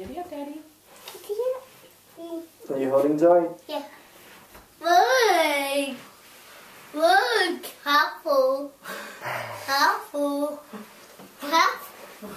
Giddy up, Daddy. Are you holding Zoe? Yeah. Look! Look! Careful! Careful! Careful!